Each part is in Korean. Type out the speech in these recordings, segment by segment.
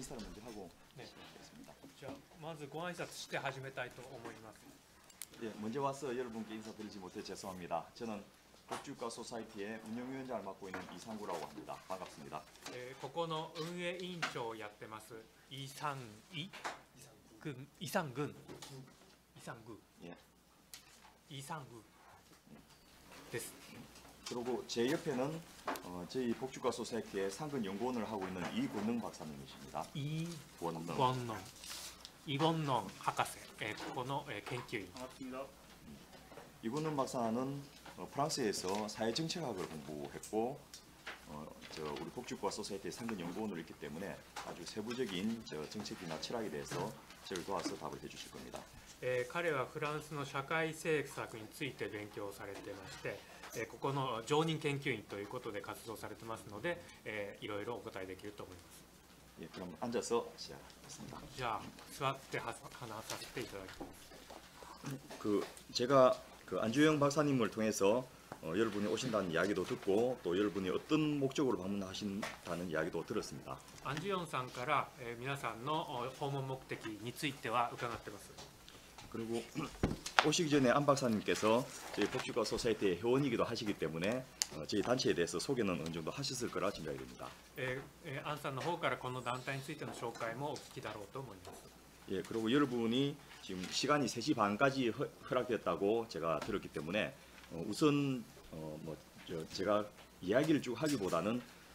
인사를 먼저 하고 네. 시작하겠습니다. じゃあまずご挨拶して始めたいと思います 예, 먼저 와서 여러분께 인사드리지 못해 죄송합니다. 저는 복주가 소사이티의 운영위원장을 맡고 있는 이상구라고 합니다. 반갑습니다. えーここの運営委員長をやってますイサンイ軍イサン軍イサング 예. イサングです 그리고 제 옆에는 어, 저희 복지과 소사학교의 상근 연구원을 하고 있는 이권능 박사님이십니다. 이권능. 이권능 학생. 예, 권어 예,研究인. 반갑습니다. 이권능 박사는 어, 프랑스에서 사회 정책학을 공부했고 어, 저 우리 복지과 소사이티 상근 연구원으로 있기 때문에 아주 세부적인 저 정책이나 철학에 대해서 저를 도와서 답을 해주실 겁니다. 예, 그는 프랑스의 사회정책학에 대해 연구를 하고 있습니다. えー、ここの常任研究員ということで活動されてますので、えー、いろいろお答えできると思います。じゃあ、座って話させていただきます。그제가 그 안주영 박사님을 통해서 어, 여러분이 오신다는 이야기도 듣고 또 여러분이 어떤 목적으로 방문하신다는 이야기도 들었. から皆さんの訪問目的については伺ってます。 그리고 오시기 전에 안 박사님께서 저희 복지과 소사이티의 회원이기도 하시기 때문에 어, 저희 단체에 대해서 소개는 어느 정도 하셨을 거라 짐작이 됩니다. えーえーアンさんの方からこの団体についての紹介もお聞きだろうと思います 예, 그리고 여러분이 지금 시간이 3시 반까지 허, 허락됐다고 제가 들었기 때문에 어, 우선 어, 뭐 저, 제가 이야기를 쭉 하기보다는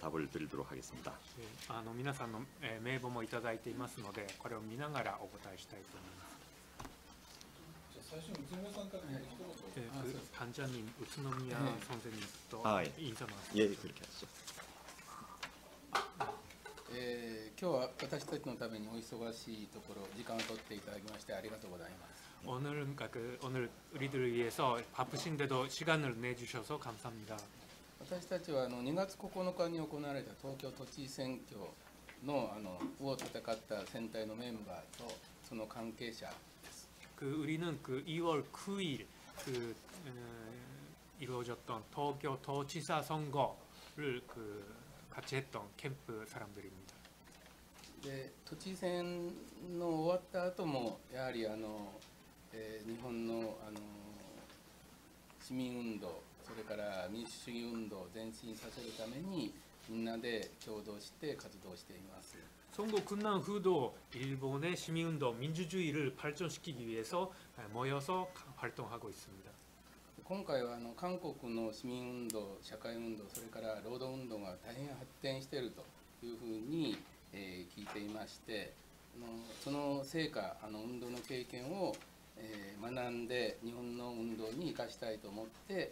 답을 드리도록 하겠습니다. あの皆さんの名簿もいただいていますのでこれを見ながらお答えしたいと思います。단장님 우츠노미야. 선생님 또, 인사. 예, 그렇게 하죠. え、今日は私たちのためにお忙しいところ時間を取っていただきましてありがとうございます。오늘그그오늘우리들을위해서바쁘신데도시간을내주셔서감사합니 다。 私たちはあの2月9日に行われた東京都知事選挙のあのを戦った選対のメンバーとその関係者 그 우리는 그 2월 9일 그 어, 이루어졌던 도쿄 도지사 선거를 그 같이 했던 캠프 사람들입니다. で都知事選の終わった後もやはりあの、えー日本のあの市民運動 それから民主主義運動を前進させるためにみんなで共同して活動しています 선거 끝난 후도 일본의 시민운동 민주주의를 발전시키기 위해서 모여서 활동하고 있습니다. 今回はあの韓国の市民運動社会運動それから労働運動が大変発展しているというふうに、えー聞いていましてあのその成果あの運動の経験を、えー学んで日本の運動に生かしたいと思って、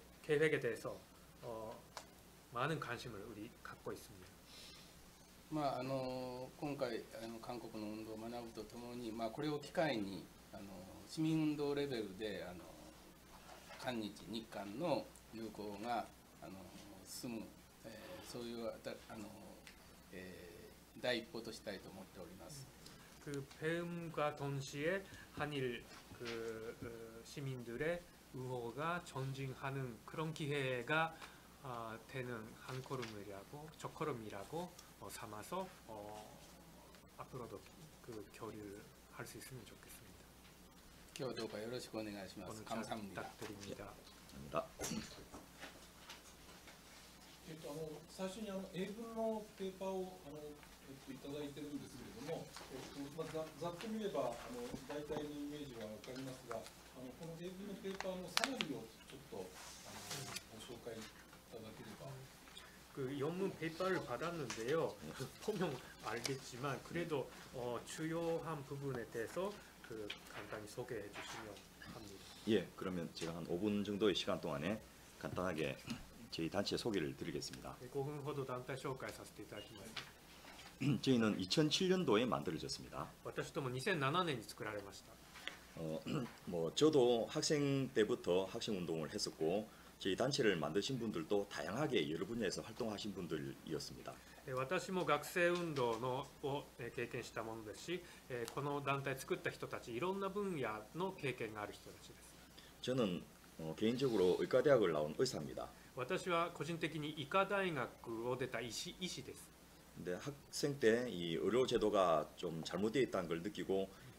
계획에 대해서 어, 많은 관심을 우리 갖고 있습니다. まあ、あの今回あの韓国の運動を学ぶとともに、まあ、これを機会にあの市民運動レベルであの韓日日韓の友好があの進む、えーそういうあたあの、えー第一歩としたいと思っております。 그 배움과 동시에 한일 그 어, 시민들의 우호가 전진하는 그런 기회가 아, 되는 한 걸음이라고 첫 걸음이라고 어, 삼아서 어, 앞으로도 그 교류를 할 수 있으면 좋겠습니다. 今日どうかよろしくお願いします。 오늘 カム 잘 サムニダ 부탁드립니다. 감사합니다. えっと、あの最初にあの英文のペーパーをあの、えっと、いただいてるんですけれども、えっとまずざ ざっと見ればあの大体のイメージは分かりますが あのこの JV のペーパーのサムリをちょっとあのご紹介いただければ。그 영문 페이퍼를 받았는데요. 그 보면 알겠지만 그래도 어, 주요한 부분에 대해서 그 간단히 소개해 주시면 합니다. 예, 그러면 제가 한 5분 정도의 시간 동안에 간단하게 저희 단체 소개를 드리겠습니다. 네, 고흥호도 단체 소개를 저희는 2007년도에 만들어졌습니다. 私ども2007年に作られました。 어, 뭐 저도 학생 때부터 학생 운동을 했었고 저희 단체를 만드신 분들도 다양하게 여러 분야에서 활동하신 분들이었습니다. 예, 私も学生運動のを経験したものですしこの団体作った人たちいろんな分野の経験がある人たちです 어, 저는 어, 개인적으로 의과대학을 나온 의사입니다. 私は個人的に医科大学を出た医師です. 근데 학생 때 이 의료 제도가 좀 잘못되어 있다는 걸 느끼고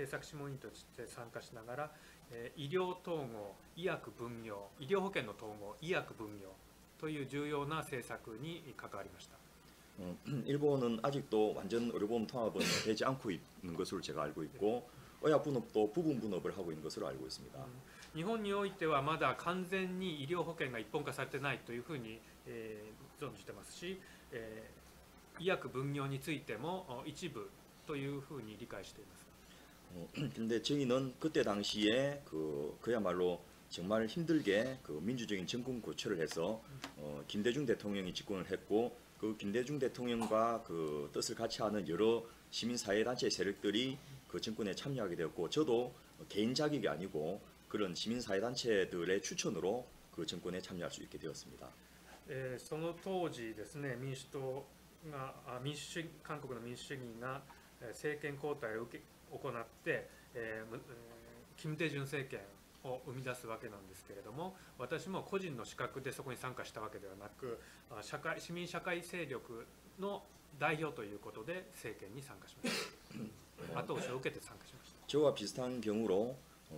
政策諮問委員として参加しながら、え医療統合、医薬分業、医療保険の統合、医薬分業という重要な政策に関わりました。日本아직도 완전 의료보험 통합은 되지 않고 있는 것으로 제가 알고 있고 의약 분업도 부분 분업을 하고 있는 것으로 알고 있습니 다. においてはまだ完全に医療保険が一本化されてないというふうに存じてますし、医薬分業についても一部というふうに理解しています。 어, 근데 저희는 그때 당시에 그 그야말로 정말 힘들게 그 민주적인 정권 고초를 해서 어, 김대중 대통령이 집권을 했고 그 김대중 대통령과 그 뜻을 같이 하는 여러 시민사회 단체 세력들이 그 정권에 참여하게 되었고 저도 개인 자격이 아니고 그런 시민사회 단체들의 추천으로 그 정권에 참여할 수 있게 되었습니다. えーその当時ですね民主党があ民主主義韓国の民主主義がえー政権交代を受け 行って、えー、金大準政権を生み出すわけなんですけれども私も個人の資格でそこに参加したわけではなく社会市民社会勢力の代表ということで政権に参加しました。後押しを受けて参加しました。저와 비슷한 경우로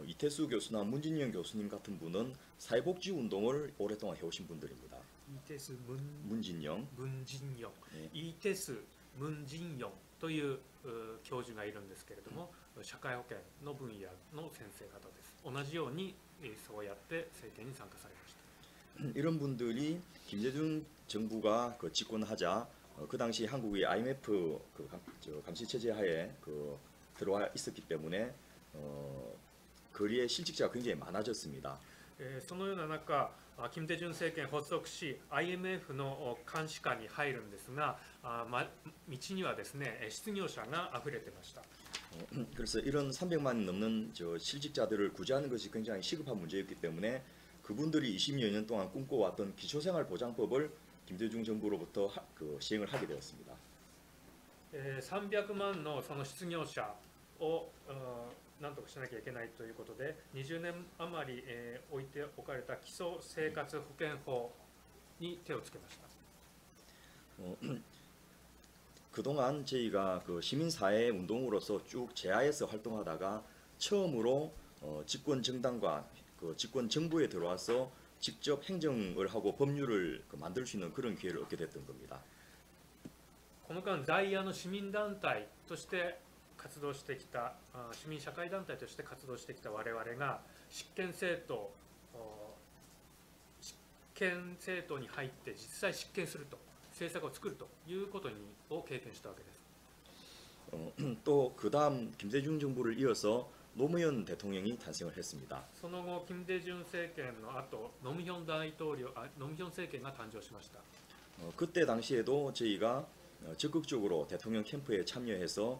이태수 교수나 문진영 교수님 같은 분은 사회복지 운동을 오랫동안 해오신 분들입니 다. 이태수 문 문진 영. 문진 영. 네. 이태수 문진 영. という 教授がいるんですけれども、社会保険の分野の先生方です。同じようにえーそうやって政権に参加されました。 이런 분들이 김대중 정부가 그 집권하자 어, 그 당시 한국이 IMF 그 감, 저 감시 체제 하에 그 들어와 있었기 때문에 어, 거리에 실직자가 굉장히 많아졌습니다. えーそのような中、 あ金大中政権発足し、IMF のお監視下に入るんですが、あま、道にはですね、えー失業者が溢れてました。 어, 그래서 이런 300만 넘는 저 실직자들을 구제하는 것이 굉장히 시급한 문제였기 때문에 그분들이 20여 년 동안 꿈꿔왔던 기초생활보장법을 김대중 정부로부터 하- 그 시행을 하게 되었습니다. えー300万のその失業者を うんなんとかしなきゃいけないということで20年余り、えー置いておかれた基礎生活保険法に手をつけました。 어, 그동안 저희가 그 시민사회 운동으로서 쭉 제하에서 활동하다가 처음으로 어, 집권 정당과 그 집권 정부에 들어와서 직접 행정을 하고 법률을 그 만들 수 있는 그런 기회를 얻게 됐던 겁니다. この間在野の市民団体として 活動してきたあ市民社会団体として活動してきた我々が執権政党お執権政党に入って実際執権すると政策を作るということにを経験したわけです。 어, 또 그다음 김대중 정부를 이어서 노무현 대통령이 탄생을 했습니다. その後金大中政権の後ノムヒョン大統領あノムヒョン政権が誕生しました 어, 그때 당시에도 저희가 어, 적극적으로 대통령 캠프에 참여해서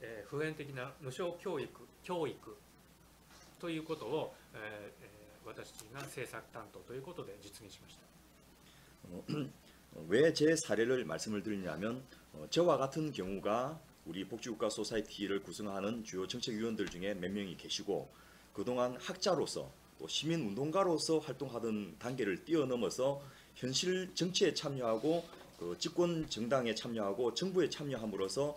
えー、普遍的な無償教育教育ということを、えー、私が政策担当ということで実現しました。 어, 왜제 사례를 말씀을 드리냐면 어, 저와 같은 경우가 우리 복지국가 소사이티를 구성하는 주요 정책위원들 중에 몇 명이 계시고 그동안 학자로서 또 시민운동가로서 활동하던 단계를 뛰어넘어서 현실 정치에 참여하고 그 집권 정당에 참여하고 정부에 참여함으로써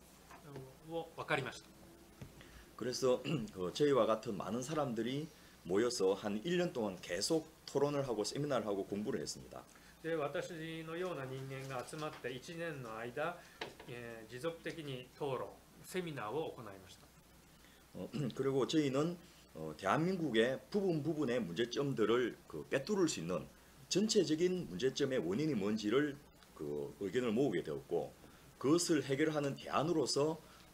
を分かりました。 그래서 그 저희와 같은 많은 사람들이 모여서 한 1년 동안 계속 토론을 하고 세미나를 하고 공부를 했습니다. で私のような人間が集まって1年の間、えー持続的に討論セミナーを行いました。 어, 그리고 저희는 어, 대한민국의 부분 부분의 문제점들을 그 빼뚫을 수 있는 전체적인 문제점의 원인이 뭔지를 그 의견을 모으게 되었고 그것을 해결하는 대안으로서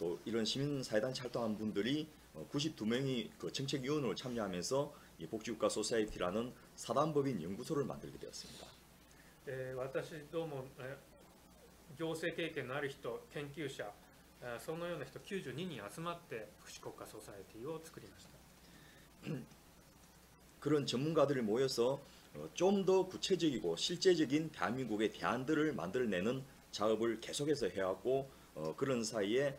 또 이런 시민사회단체 활동한 분들이 어, 92명이 그 정책위원으로 참여하면서 이 복지국가 소사이티라는 사단법인 연구소를 만들게 되었습니다. 네, 私ども行政経験のある人研究者そのような人92人集まって福祉国家ソサイティを作りました 뭐, 그런 전문가들이 모여서 어, 좀더 구체적이고 실제적인 대한민국의 대안들을 만들어내는 작업을 계속해서 해왔고 어, 그런 사이에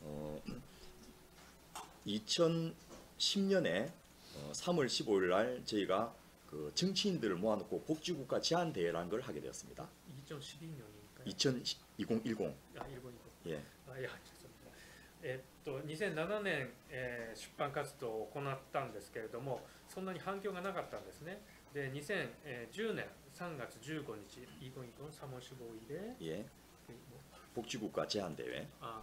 어, 2010년에 어, 3월 15일 날 저희가 그 정치인들을 모아놓고 복지국가 제안 대회라는 걸 하게 되었습니다. 2012년인가요? 2010 2010 あ일본이고 예. あいやちょっとえっと2007年、えー出版活動を行ったんですけれどもそんなに反響がなかったんですねで2010年3月15日이건 이건 3월 15일에 예. 복지국가 제안 대회 あ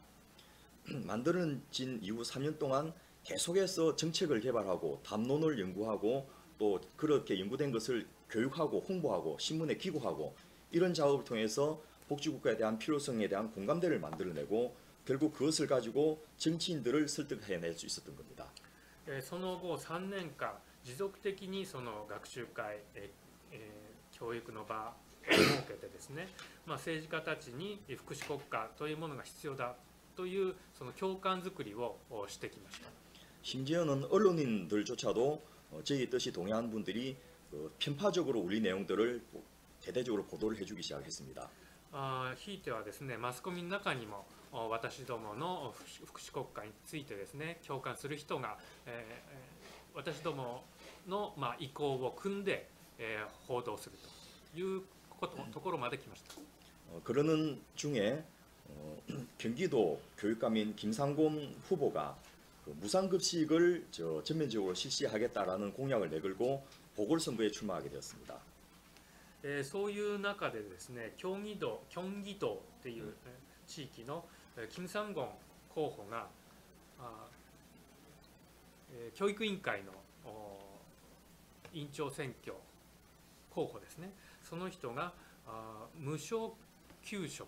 음, 만들어진 이후 3년 동안 계속해서 정책을 개발하고 담론을 연구하고 또 그렇게 연구된 것을 교육하고 홍보하고 신문에 기고하고 이런 작업을 통해서 복지국가에 대한 필요성에 대한 공감대를 만들어내고 결국 그것을 가지고 정치인들을 설득해낼 수 있었던 겁니다. その後3年間 持続的にその学習会教育の場を設けてですね、まあ、政治家たちに福祉国家というものが必要だ というその共感づくりをしてきました。심지어는 언론인들조차도 저희 뜻에 동의하는 분들이 편파적으로 우리 내용들을 대대적으로 보도를 해주기 시작했습니다. ひいてはですね、マスコミの中にも私どもの福祉国家についてですね、共感する人が、えー、私どもの、まあ、意向を汲んで、えー、報道するということ、ところまで来ました。그러는 중에 어, 경기도 교육감인 김상곤 후보가 그 무상급식을 저 전면적으로 실시하겠다라는 공약을 내걸고 보궐선거에 출마하게 되었습니 다. えー、そういう中でですね、京畿道、京畿道っていう地域の金三権候補が、あえー、教育委員会の委員長選挙候補ですね、その人があ無償給食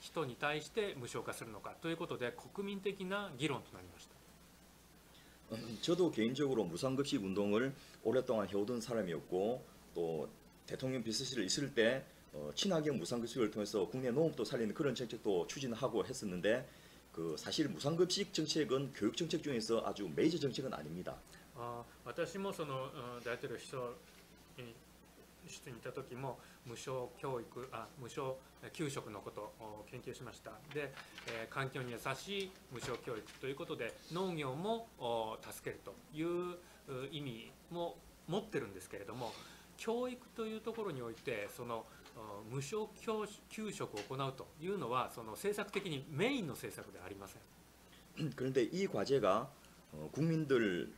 人に対して無償化するのかということで国民的な議論となりました。 음, 저도 개인적으로 무상급식 운동을 오랫동안 해오던 사람이었고 또 대통령 비서실에 있을 때 어, 친환경 무상급식을 통해서 국내 농업도 살리는 그런 정책도 추진하고 했었는데 그 사실 무상급식 정책은 교육 정책 중에서 아주 메이저 정책은 아닙니다. あー私もそのうん大統領秘書に 室にいた時も無償教育あ無償えー給食のことを研究しましたで、えー環境に優しい無償教育ということで農業もお助けるというう意味も持ってるんですけれども教育というところにおいてそのお無償教給食を行うというのはその政策的にメインの政策ではありません。 그런데 이 과제가 어, 국민들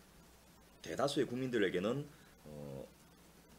대다수의 국민들에게는 어,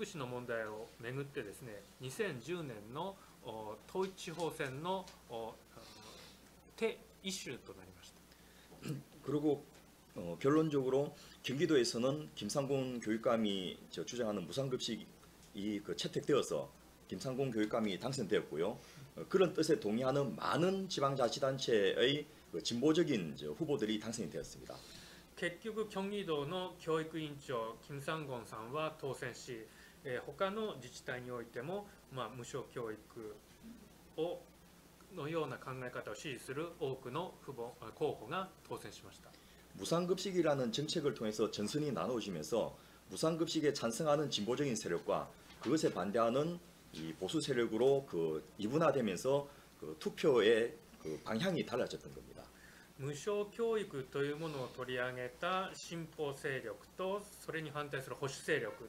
福祉の問題をめぐってですね2010年のお統一地方選のおあの手イシューとなりました。 그리고 어, 결론적으로 경기도에서는 김상곤 교육감이 저 주장하는 무상급식이 그 채택되어서 김상곤 교육감이 당선되었고요. 어, 그런 뜻에 동의하는 많은 지방자치단체의 그 진보적인 저 후보들이 당선이 되었습니다. 結局京畿道の教育委員長金三権さんは当選し、 えー他の自治体においても、まあ、無償教育をのような考え方を支持する多くの父母あ候補が当選しました 무상급식이라는 정책을 통해서 전선이 나눠지면서 무상급식에 찬성하는 진보적인 세력과 그것에 반대하는 이 보수 세력으로 그 이분화되면서 그 투표의 그 방향이 달라졌던 겁니다. 無償教育というものを取り上げた進歩勢力とそれに反対する保守勢力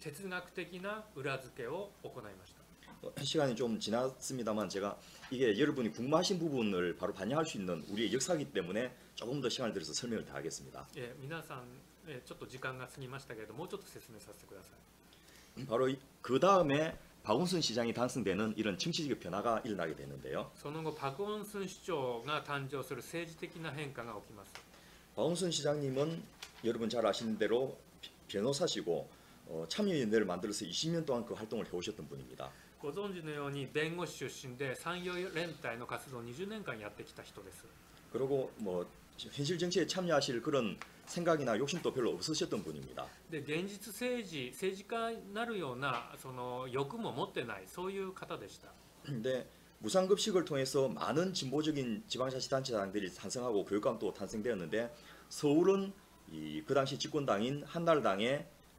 哲学的な裏付けを行いました 어, 시간이 좀 지났습니다만 제가 이게 여러분이 궁금하신 부분을 바로 반영할 수 있는 우리의 역사이기 때문에 조금 더 시간을 들여서 설명을 더 하겠습니다. えー皆さん、えーちょっと時間が過ぎましたけれどもうちょっと説明させてください 바로 그 다음에 박원순 시장이 당선되는 이런 정치적 변화가 일어나게 되는데요. その後パク・オンスン市長が誕生する政治的な変化が起きます 박원순 시장님은 여러분 잘 아시는 대로 비- 변호사시고 어, 참여연대를 만들어서 20년 동안 그 활동을 해오셨던 분입니다. ご存知のように弁護士出身で産業連帯の活動を20年間やってきた人です 그리고 뭐 현실 정치에 참여하실 그런 생각이나 욕심도 별로 없으셨던 분입니다. で現実政治政治家になるようなその欲も持ってないそういう方でした 근데 무상급식을 통해서 많은 진보적인 지방자치단체장들이 탄생하고 교육감도 탄생되었는데 서울은 이 그 당시 집권당인 한나라당의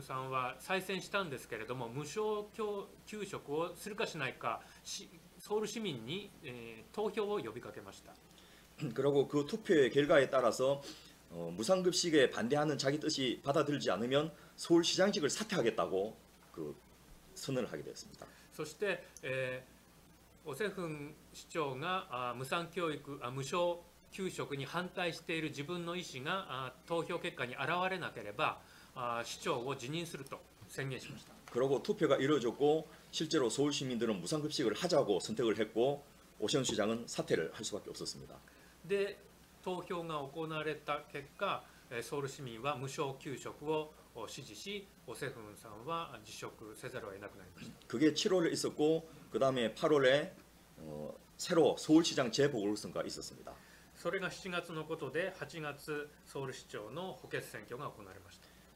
さんは再選したんですけれども無償教給食をするかしないかしソウル市民に、えー投票を呼びかけました 그리고 그 투표의 결과에 따라서 어, 무상급식에 반대하는 자기 뜻이 받아들지 않으면 서울시장직을 사퇴하겠다고 그 선언을 하게 됐습니다. そして、えーオセフン市長があ無産教育あ無償給食に反対している自分の意思があ投票結果に現れなければ あ市長を辞任すると宣言しました 그리고 투표가 이루어졌고 실제로 서울 시민들은 무상급식을 하자고 선택을 했고 오세훈 시장은 사퇴를 할 수밖에 없었습니다. で投票が行われた結果えーソウル市民は無償給食をお支持しオセフンさんは辞職せざるを得なくなりました 그게 7월에 있었고 그 다음에 8월에 어, 새로 서울시장 재보궐선거가 있었습니다. それが7月のことで8月ソウル市長の補欠選挙が行われました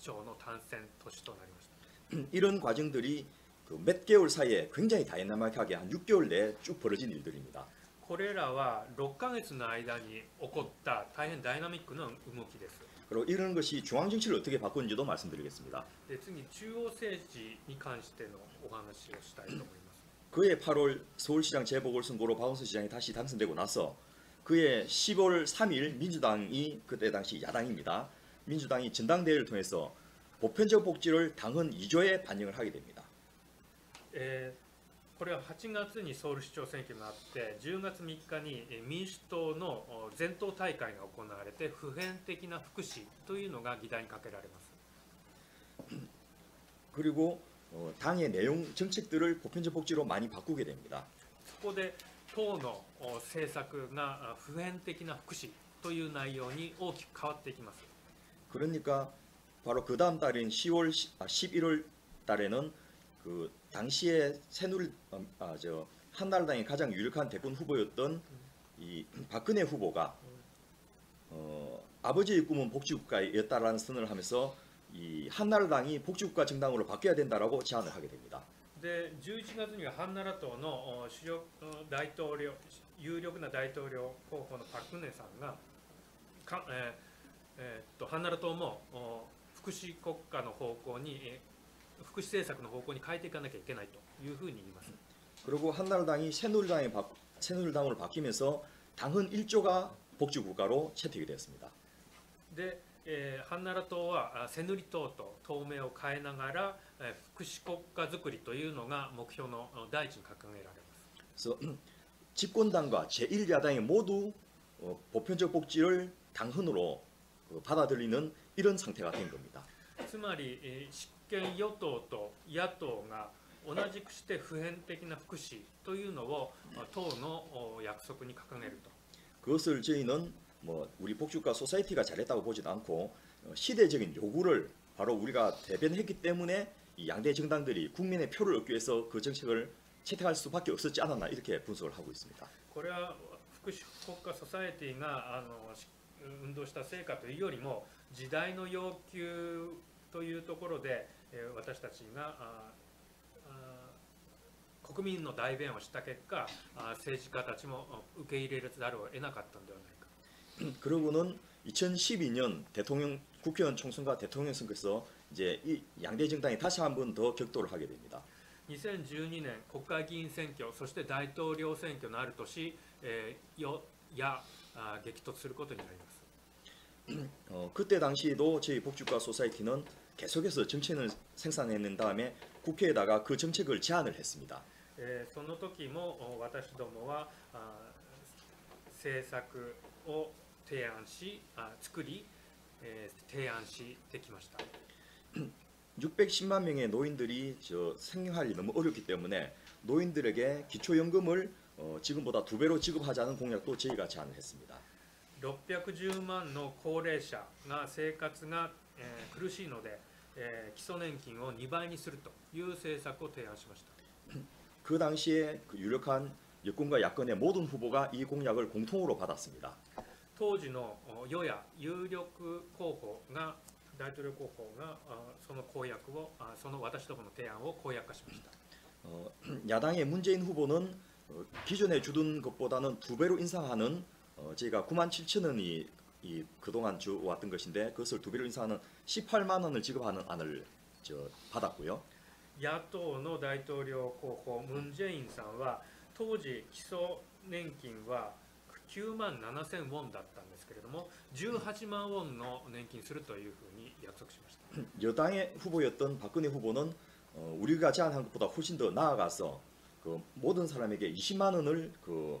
長の単選都市となりました 이런 과정들이 그 몇 개월 사이에 굉장히 다이나믹하게 한 6개월 내에 쭉 벌어진 일들입니다. これらは6ヶ月の間に起こった大変ダイナミックな動きです 그리고 이런 것이 중앙정치를 어떻게 바꾸는지도 말씀드리겠습니다. で次中央政治に関してのお話をしたいと思います 그해 8월 서울시장 재보궐선거로 박원순 시장이 다시 당선되고 나서 그해 10월 3일 민주당이 그때 당시 야당입니다. 민주당이 전당대회를 통해서 보편적 복지를 당헌 2조에 반영을 하게 됩니다. えーこれは8月にソウル市長選挙があって10月3日にえー民主党のお全党大会が行われて普遍的な福祉というのが議題にかけられます 그리고 어, 당의 내용 정책들을 보편적 복지로 많이 바꾸게 됩니다. そこで党のお政策があ普遍的な福祉という内容に大きく変わっていきます 그러니까 바로 그 다음 달인 10월 아, 11월 달에는 그 당시에 새누리 어, 아, 저 한나라당의 가장 유력한 대권 후보였던 이 박근혜 후보가 어, 아버지의 꿈은 복지국가였다라는 선언을 하면서 이 한나라당이 복지국가 정당으로 바뀌어야 된다라고 제안을 하게 됩니다.で11月にはハンナラ党のお主力の大統領有力な大統領候補のパク・クネさんがか、えー えーっとハンナラ党もお福祉国家の方向に、えー福祉政策の方向に変えていかなきゃいけないというふうに言います。 그리고 한나라당이 새누리당에 바, 새누리당으로 바뀌면서 당헌 1조가 복지국가로 채택이 되었습니다. で、えーハンナラ党はあセヌリ党と党名を変えながら、えー福祉国家づくりというのが目標のお第一に掲げられます。 그래서 집권당과 제1야당이 모두 어, 보편적 복지를 당헌으로 그 받아들이는 이런 상태가 된 겁니다. つまり、えー執権与党と野党が同じくして普遍的な福祉というのをあ党のお約束に掲げると 그것을 저희는 뭐 우리 복지국가 소사이티가 잘했다고 보지도 않고 어, 시대적인 요구를 바로 우리가 대변했기 때문에 이 양대 정당들이 국민의 표를 얻기 위해서 그 정책을 채택할 수밖에 없었지 않았나 이렇게 분석을 하고 있습니다. これは福祉国家ソサエティがあのし 運動した成果というよりも時代の要求というところで、えー私たちがああ国民の代弁をした結果あ政治家たちもあ受け入れざるを得なかったのではないか 그러고는 2012년 대통령 국회의원 총선과 대통령 선거에서 이제 이 양대 정당이 다시 한 번 더 격돌을 하게 됩니다. 2012年国会議員選挙そして大統領選挙のある年、えー、与やあ激突することになります 어, 그때 당시에도 저희 복지국가 소사이티는 계속해서 정책을 생산해낸 다음에 국회에다가 그 정책을 제안을 했습니다. えーその時もお私どもはあ政策を提案しあ作り、えー提案してきました 610만 명의 노인들이 저 생활이 너무 어렵기 때문에 노인들에게 기초연금을 어, 지금보다 두 배로 지급하자는 공약도 저희가 제안을 했습니다. 610万の高齢者が生活が、えー苦しいので、えー基礎年金を2倍にするという政策を提案しました 그 당시에 그 유력한 여권과 야권의 모든 후보가 이 공약을 공통으로 받았습니다. 当時のお与野有力候補が大統領候補があその公約をあその私どもの提案を公約化しました 어, 야당의 문재인 후보는 어, 기존에 주던 것보다는 두 배로 인상하는 어, 저희가 9만 7천 원이 이 그동안 주왔던 것인데 그것을 두 배로 인상하는 18만 원을 지급하는 안을 저 받았고요. 野党の大統領候補ムン・ジェインさんは当時基礎年金は9万7000ウォンだったんですけれども18万ウォンの年金するというふうに約束しました 여당의 후보였던 박근혜 후보는 어, 우리가 제안한 것보다 훨씬 더 나아가서 그 모든 사람에게 20만 원을 그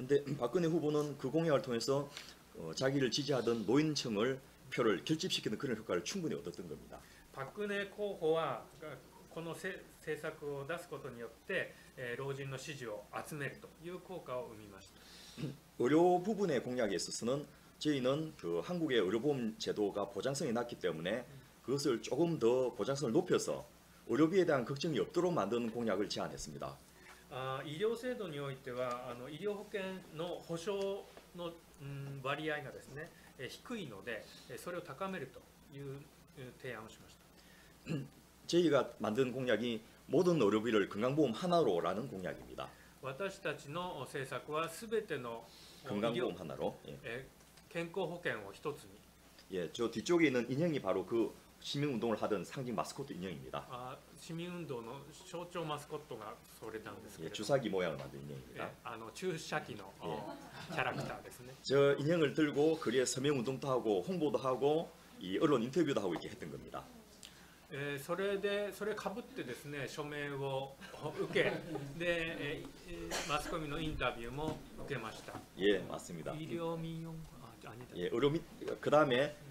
근데 박근혜 후보는 그 공약을 통해서 어, 자기를 지지하던 노인층을 표를 결집시키는 그런 효과를 충분히 얻었던 겁니다. パク・クネ候補はがこのせ政策を出すことによって、えー老人の支持を集めるという効果を生みました 의료 부분의 공약에 있어서는 저희는 그 한국의 의료보험 제도가 보장성이 낮기 때문에 그것을 조금 더 보장성을 높여서 의료비에 대한 걱정이 없도록 만드는 공약을 제안했습니다. あ医療制度においてはあの医療保険の保障の、うん、割合がですね低いのでそれを高めるという提案をしました。제이가만든공약이모든의료비를건강보험하나로라는공약입니다私たちの政策はすべての건강보험하나로健康保険を一つに。 예, 저뒤쪽에있는인형이바로그 시민운동을 하던 상징 마스코트 인형입니다. 아, 시민운동의象徴 마스코트가 それなんですけど. 예, 주사기 모양을 만든 인형입니다. 예, 아, 주사기의 예. 캐릭터ですね. 저 인형을 들고 거리에 서명 운동도 하고 홍보도 하고 이 언론 인터뷰도 하고 이렇게 했던 겁니다. 예, それでそれかぶってですね署名を受けでマスコミのインタビューも受けました。예, 맞습니다.医療民用 아, 아니다. 예, 의료민 그다음에 음.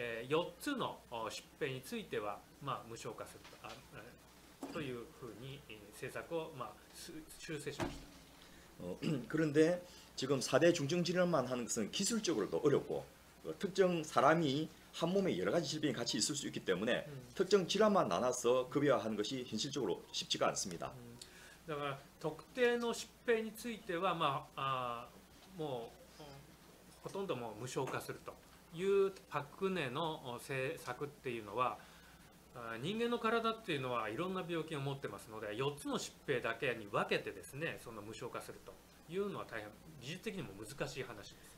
えー、4つの疾病については、まあ、無償化するとあというふうに政策を、まあ、修正しました。 어, 그런데 지금 4대 중증 질환만 하는 것은 기술적으로도 어렵고 특정 사람이 한 몸에 여러 가지 질병이 같이 있을 수 있기 때문에 음. 특정 질환만 나눠서 급여화하는 것이 현실적으로 쉽지가 않습니다. 음. だから特定の疾病に対して、まあ、あ、 まあ、ほとんどもう無償化するというパク・クネのお政策っていうのはあー人間の体っていうのはいろんな病気を持ってますので4つの疾病だけに分けてですねその無償化するというのは大変技術的にも難しい話です。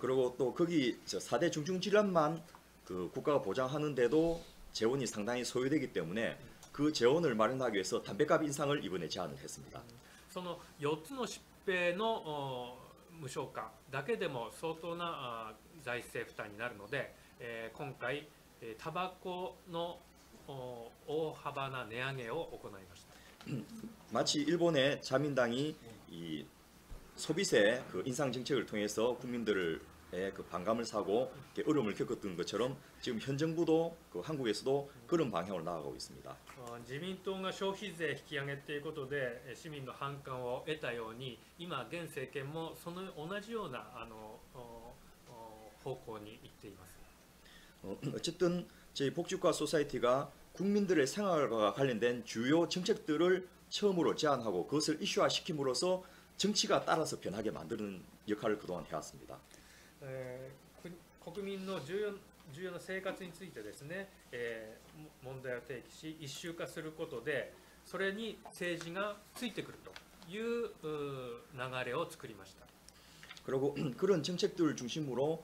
그리고 또 거기 저 4대 중증 질환만 그 국가가 보장하는데도 재원이 상당히 소요되기 때문에 그 재원을 마련하기 위해서 담배값 인상을 이번에 제안을 했습니다. その4つの疾病のお無償化だけでも相当なあ 財政負担になるので、えー、今回、タバコの大幅な値上げを行いました。마치일본의자민당이이소비세그인상정책을통해서국민들을그 반감을 사고 어려움을 겪었던 것처럼 지금 현 정부도 그 한국에서도 그런 방향으로 나아가고 있습니다自民党が消費税引き上げということで市民の反感を得たように今現政権もその同じようなあの方向に行っています 어, 어쨌든 저희 복지과 소사이티가 국민들의 생활과 관련된 주요 정책들을 처음으로 제안하고 그것을 이슈화시킴으로써 정치가 따라서 변하게 만드는 역할을 그동안 해왔습니다. 에, 그, 국민의 중요 중요한 생활에 ついてですね, 에, 문제를 제기し 이슈화することで, それに政治がついてくるという流れを作りました. 그리고 그런 정책들 중심으로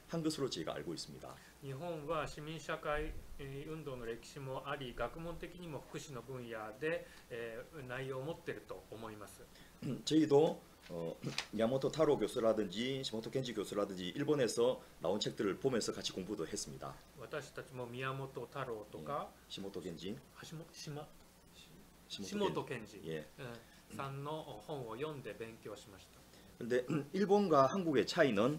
한 것으로 저희가 알고 있습니다. 日本は市民社会えー運動の歴史もあり学問的にも福祉の分野で、えー内容を持っていると思います 저희도 어, 야모토 타로 교수라든지 시모토 겐지 교수라든지 일본에서 나온 책들을 보면서 같이 공부도 했습니다. 私たちも宮本太郎とか、 시모토 겐지, 橋本島 시모토 下本健二、 예. うんさんの本を読んで勉強しました 근데 일본과 한국의 차이는 어,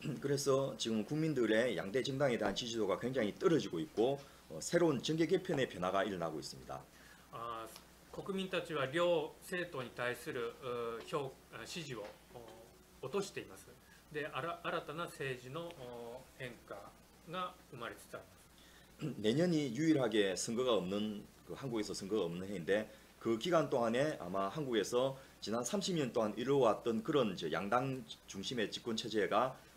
그래서 지금 국민들의 양대 정당에 대한 지지도가 굉장히 떨어지고 있고 어, 새로운 정계 개편의 변화가 일어나고 있습니다. あ 国民たちは両政党に対するう評支持をお落としていますであら新たな政治のお変化が生まれつつあります 내년이 유일하게 선거가 없는 그 한국에서 선거가 없는 해인데 그 기간 동안에 아마 한국에서 지난 30년 동안 이루어왔던 그런 저 양당 중심의 집권 체제가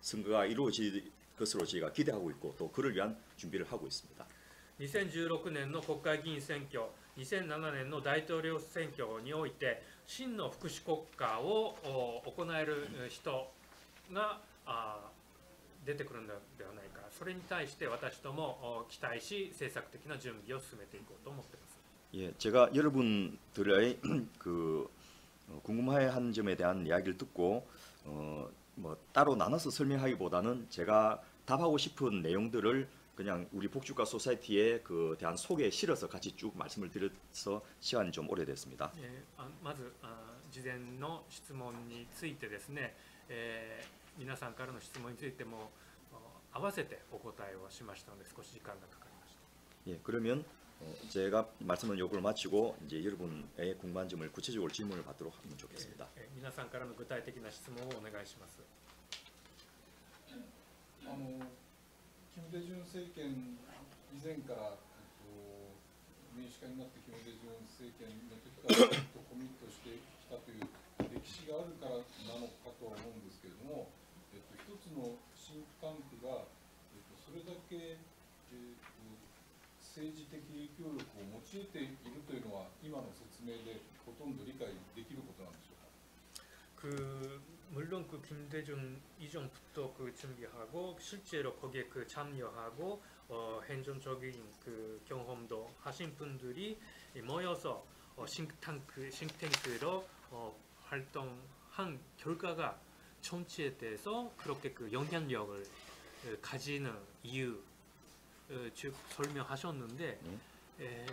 선거가 이루어질 것으로 저희가 기대하고 있고 또 그를 위한 준비를 하고 있습니다. 2016年の国会議員選挙2007年の大統領選挙において真の福祉国家をお行えるえー人があー出てくるのではないかそれに対して私どもお期待し政策的な準備を進めていこうと思っています 예, 제가 여러분들의 그 어, 궁금해한 점에 대한 이야기를 듣고 어, 뭐 따로 나눠서 설명하기보다는 제가 답하고 싶은 내용들을 그냥 우리 복주가 소사이티에 그 대한 속에 실어서 같이 쭉 말씀을 드려서 시간이 좀 오래됐습니다. えーあまずあ事前の質問についてですね、えー皆さんからの質問についてもお合わせてお答えをしましたので少し時間がかかりました 예, 그러면 어, 제가 말씀은 요걸 마치고 이제 여러분의 궁금한 점을 구체적으로 질문을 받도록 하면 좋겠습니다. えー皆さんからの具体的な質問をお願いします。あのキム・デジュン政権以前から、えっと、民主化になってキム・デジュン政権の時からずっとコミットしてきたという歴史があるからなのかとは思うんですけれども、えっと、一つのシンクタンクが、えっと、それだけ、えっと、 政治的影響力を用いているというのは今の説明でほとんど理解できることなんでしょうか。 그 물론 그 김대중 이전부터 그 준비하고 실제로 거기에 그 참여하고 어, 행정적인 그 경험도 하신 분들이 모여서 어, 싱크탱크 싱크탱크로 어, 활동한 결과가 정치에 대해서 그렇게 그 영향력을 어, 가지는 이유 어, 즉 설명하셨는데 네. 에,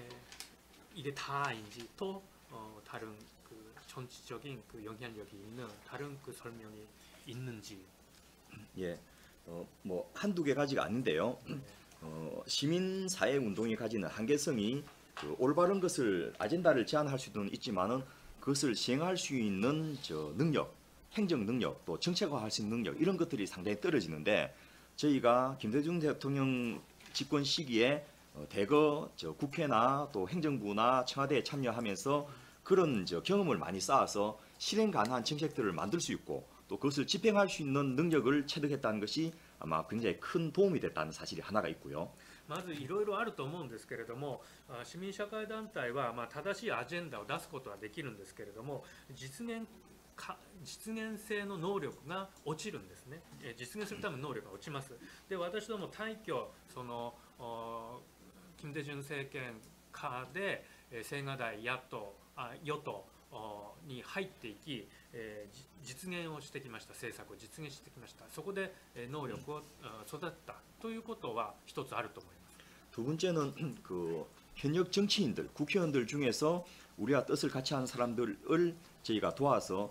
이게 다인지 또 어, 다른 그 정치적인 그 영향력이 있는 다른 그 설명이 있는지 예, 어, 뭐 한두 개 가지가 아닌데요. 어, 시민 사회 운동이 가지는 한계성이 그 올바른 것을 아젠다를 제안할 수는 있지만은 그것을 시행할 수 있는 저 능력, 행정 능력, 또 정책화할 수 있는 능력 이런 것들이 상당히 떨어지는데 저희가 김대중 대통령 집권 시기에 어, 대거 저 국회나 또 행정부나 청와대에 참여하면서 그런 저 경험을 많이 쌓아서 실행 가능한 정책들을 만들 수 있고 또 그것을 집행할 수 있는 능력을 체득했다는 것이 아마 굉장히 큰 도움이 됐다는 사실이 하나가 있고요. まずいろいろあると思うんですけれどもあ市民社会団体はまあ正しいアジェンダを出すことはできるんですけれども実現か 実現性の能力が落ちるんですね。実現するための能力が落ちます。で私ども大挙その金大中政権下で青瓦台野党あ与党に入っていき、え実現をしてきました。政策を実現してきました。そこで能力を育った。ということは一つあると思います。두번째는 그 현역 정치인 들, 국회의원들 중에서 우리와 뜻을 같이사람들을 저희가 도와서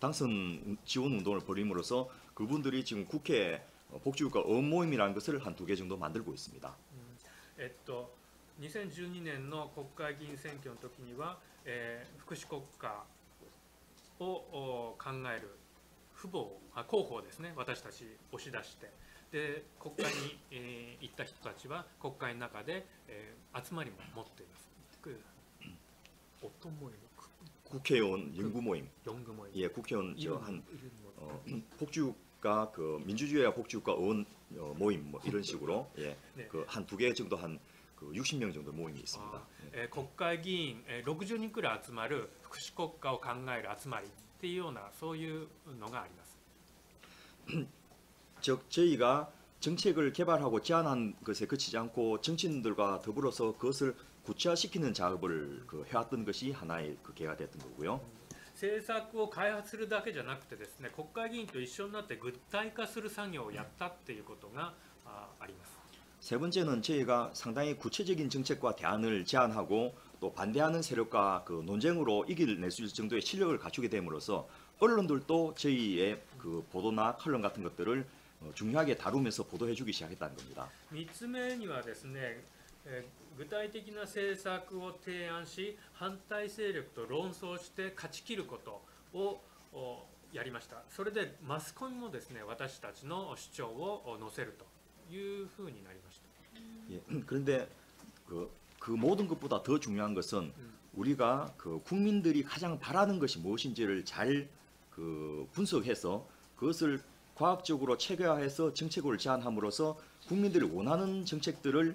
당선 지원 운동을 벌임으로써 그분들이 지금 국회 복지국가 의원 모임이라는 것을 한 두 개 정도 만들고 있습니다. えっと、2012年の国会議員選挙の時には、えー福祉国家をお考える父母あ候補をですね私たち押し出してで国会に、えー行った人たちは国会の中で、えー集まりも持っています。 국회의원 연구 모임. 연구 모임. 예, 국회의원 저한 어, 복지국가 그 민주주의와 복지국가 의원 어, 모임 뭐 이런 식으로 예, 네. 그한 두 개 정도 한 그 60명 정도 모임이 있습니다. 아, 예. 국회議員60人くらい集まる福祉国家を考える集まりっていうようなそういうのがあります。즉 저희가 정책을 개발하고 제안한 것에 그치지 않고 정치인들과 더불어서 그것을 구체화시키는 작업을 그 해왔던 것이 하나의 그 계가 됐던 거고요. 政策を開発するだけじゃなくてですね国会議員と一緒になって具体化する作業をやったっていうことがあーあります。 세 번째는 저희가 상당히 구체적인 정책과 대안을 제안하고 또 반대하는 세력과 그 논쟁으로 이길낼 수 있을 정도의 실력을 갖추게 됨으로써 언론들도 저희의 그 보도나 칼럼 같은 것들을 어, 중요하게 다루면서 보도해주기 시작했다는 겁니다. 3つ目にはですね、えー 具体的な政策を提案し反対勢力と論争して勝ち切ることをおやりましたそれでマスコミもですね私たちの主張をお載せるというふうになりました 예, 그런데 그, 그 모든 것보다 더 중요한 것은 우리가 그 국민들이 가장 바라는 것이 무엇인지를 잘 그 분석해서 그것을 과학적으로 체계화해서 정책을 제안함으로써 국민들이 원하는 정책들을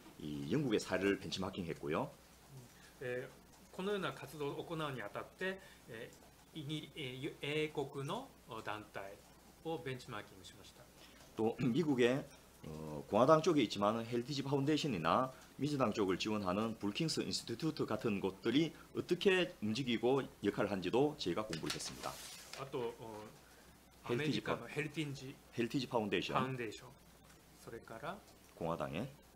이 영국의 사례를 벤치마킹했고요. 에, このような活動を行うにあたって英国の団体をベンチマーキングしました또 미국의 어, 공화당 쪽에 있지만 Heritage Foundation이나 민주당 쪽을 지원하는 Brookings Institute 같은 곳들이 어떻게 움직이고 역할을 한지도 저희가 공부를 했습니다. 또 어, Heritage 파, ヘリテージ 헬티지 파운데이션, 파운데이션, 공화당의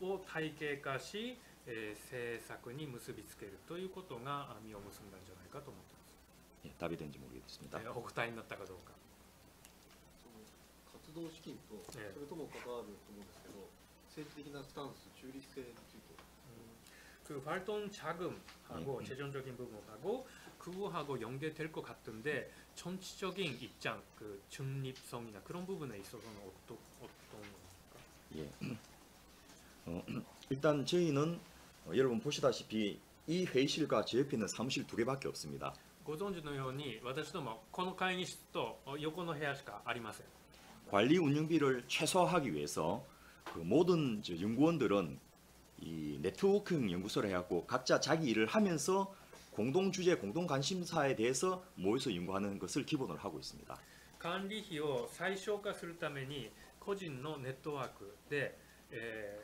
を体系化し、えー政策に結びつけるということがあ実を結んだんじゃないかと思っています、 예, 답이 된지 모르겠습니다. えーお答えになったかどうかその活動資金とそええれとも関わると思うんですけど、政治的なスタンス、中立性について 그 활동 자금하고 음. 재정적인 부분하고 그거하고 연계될 것 같은데 정치적인 입장, 그 중립성이나 그런 부분에 있어서는 어떤 어떤 겁니까? 예. 어, 일단 저희는 어, 여러분 보시다시피 이 회의실과 제 옆에 있는 사무실 두 개밖에 없습니다. ご存知のように私どもこの会議室とお横の部屋しかありません 관리 운영비를 최소화하기 위해서 그 모든 저 연구원들은 이 네트워킹 연구소를 해갖고 각자 자기 일을 하면서 공동 주제, 공동 관심사에 대해서 모여서 연구하는 것을 기본으로 하고 있습니다. 管理費を最小化するために個人のネットワークで、えー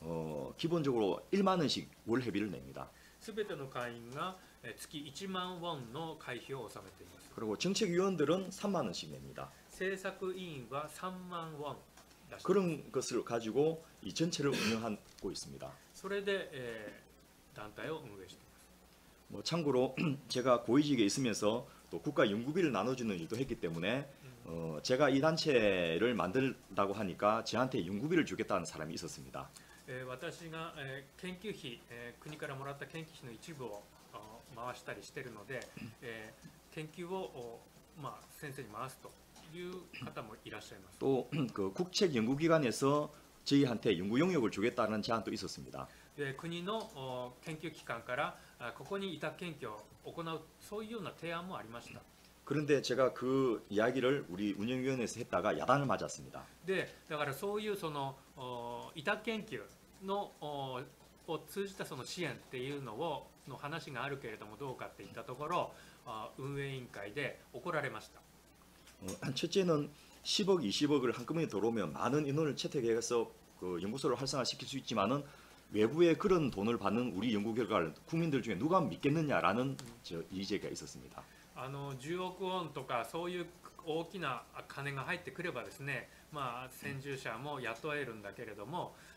어, 기본적으로 1만 원씩 월 회비를 냅니다. すべての会員が、えー月1万ウォンの会費を納めています 그리고 정책위원들은 3만 원씩 냅니다. 政策委員は3万ウォン出しています 그런 것을 가지고 이 전체를 운영하고 있습니다. それで、えー団体を運営しています 뭐 참고로 제가 고위직에 있으면서 또 국가 연구비를 나눠주는 일도 했기 때문에 어, 제가 이 단체를 만들다고 하니까 저한테 연구비를 주겠다는 사람이 있었습니다. え私が、え研究費、え国からもらった研究費の一部を回したりしてるので、え研究を、まあ、先生に回すという方もいらっしゃいます。또그국책연구기관에서 저희한테 연구 용역을 주겠다는 제안도 있었습니国の,국의 연구기관からここに委託研究を行うそういうような提案もありました.그런데 제가 그 이야기를 우리 운영위원회에서 했다가 야단을 맞았습니 다. 네, 그러니そういうその委託研究のおを通じたその支援っていうのをの話があるけれどもどうかっていったところあ運営委員会で怒られました。 어, 첫째는 10억, 20억을 한꺼번에 들어오면 많은 인원을 채택해서 그 연구소를 활성화시킬 수 있지만은 외부에 그런 돈을 받는 우리 연구 결과를 국민들 중에 누가 믿겠느냐라는 저 이의제가 있었습니다. あの10億ウォンとかそういう大きな金が入ってくればですね、まあ、先住者も雇えるんだけれども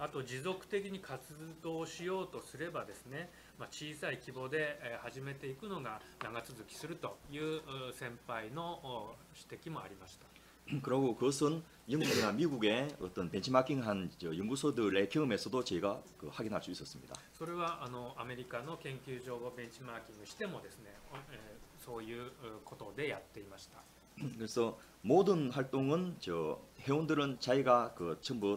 あと持続的に活動しようとすればですね、まあ、小さい規模で始めていくのが長続きするという先輩の指摘もありました。그리고그것은영국이나미국의어떤벤치마킹한연구소들의경험에서도저가그확인할수있었습니다それはあのアメリカの研究所をベンチマーキングしてもですね、え、そういうことでやっていました。그래서모든활동은저회원들은자기가그전부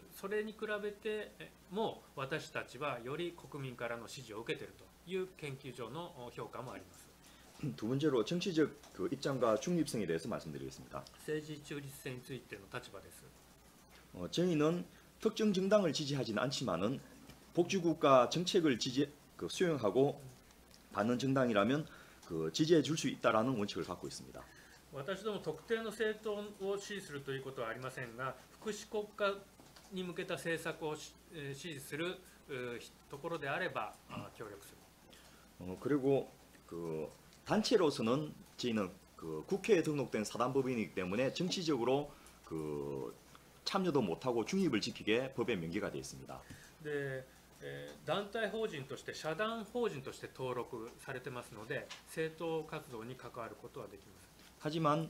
それに比べてえも私たちはより国民からの支持を受けているという研究所のお評価もあります 두 번째로 정치적 그 입장과 중립성에 대해서 말씀드리겠습니다. 政治中立性についての立場です 어, 저희는 특정 정당을 지지하지는 않지만은 복지국가 정책을 지지 그 수용하고 받는 정당이라면 그 지지해 줄 수 있다라는 원칙을 갖고 있습니다. 私ども特定の政党を支持するということはありませんが福祉国家 に向けた政策を支持するところであれば協力する。그리고그단체로서는지는그국회에등록된사단법인이기때문에정치적으로그참여도못하고중립을지키게법에명기가되어있습니 다. 네. 団体法人として社団法人として登録されてますので政党活動に関わることはできません。하지만